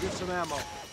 Get some ammo.